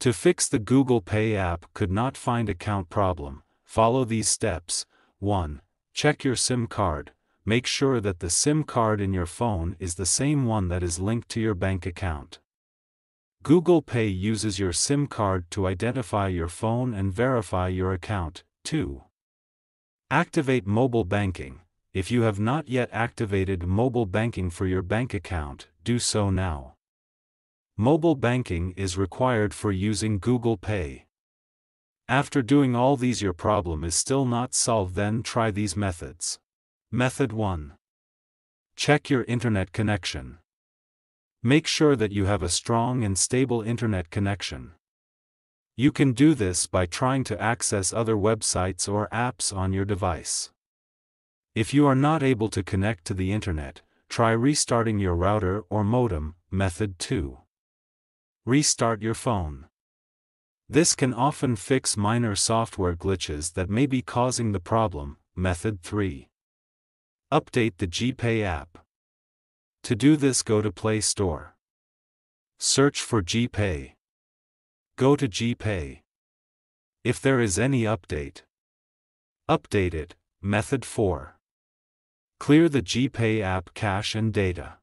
To fix the Google Pay app could not find account problem, follow these steps. 1. Check your SIM card. Make sure that the SIM card in your phone is the same one that is linked to your bank account. Google Pay uses your SIM card to identify your phone and verify your account. 2. Activate mobile banking. If you have not yet activated mobile banking for your bank account, do so now. Mobile banking is required for using Google Pay. After doing all these your problem is still not solved then try these methods. Method 1. Check your internet connection. Make sure that you have a strong and stable internet connection. You can do this by trying to access other websites or apps on your device. If you are not able to connect to the internet, try restarting your router or modem. Method 2. Restart your phone. This can often fix minor software glitches that may be causing the problem. Method 3. Update the GPay app. To do this go to Play Store. Search for GPay. Go to GPay. If there is any update, update it. Method 4. Clear the GPay app cache and data.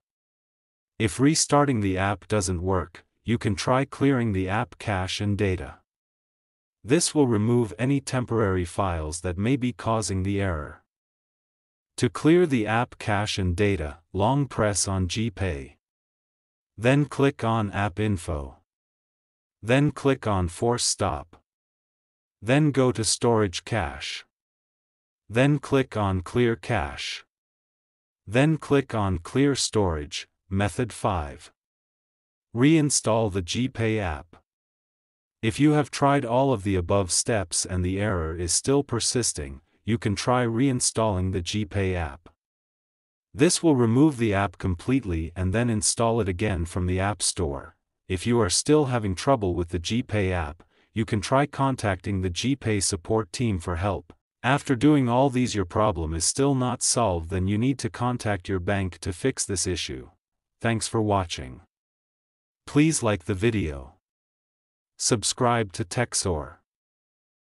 If restarting the app doesn't work, you can try clearing the app cache and data. This will remove any temporary files that may be causing the error. To clear the app cache and data, long press on GPay. Then click on App Info. Then click on Force Stop. Then go to Storage Cache. Then click on Clear Cache. Then click on Clear Storage, Method 5. Reinstall the GPay app. If you have tried all of the above steps and the error is still persisting, you can try reinstalling the GPay app. This will remove the app completely and then install it again from the App Store. If you are still having trouble with the GPay app, you can try contacting the GPay support team for help. After doing all these your problem is still not solved then you need to contact your bank to fix this issue. Thanks for watching. Please like the video. Subscribe to Techsore.